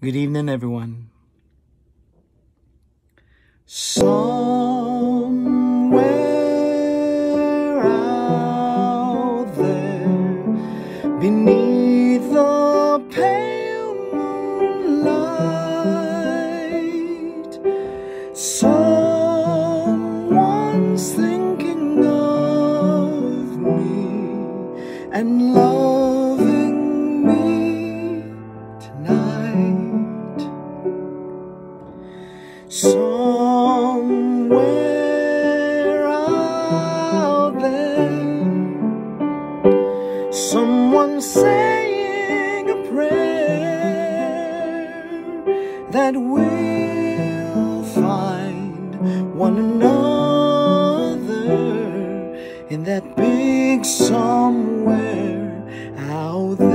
Good evening, everyone. Somewhere out there beneath the pale moonlight, someone's thinking of me and loving saying a prayer that we'll find one another in that big somewhere out there.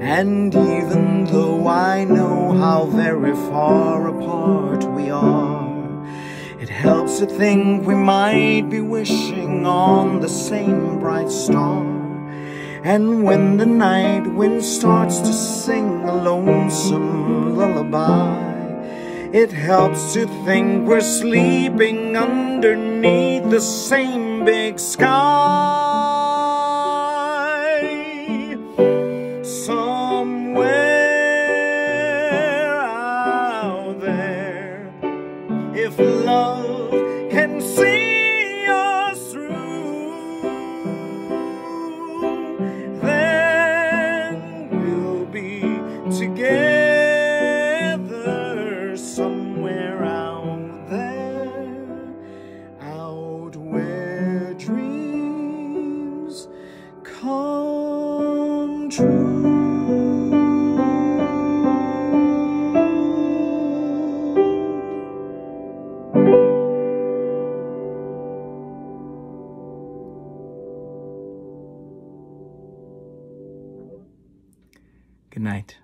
And even though I know how very far apart it helps to think we might be wishing on the same bright star. And when the night wind starts to sing a lonesome lullaby, it helps to think we're sleeping underneath the same big sky. If love can see us through, then we'll be together somewhere out there, out where dreams come true. Good night.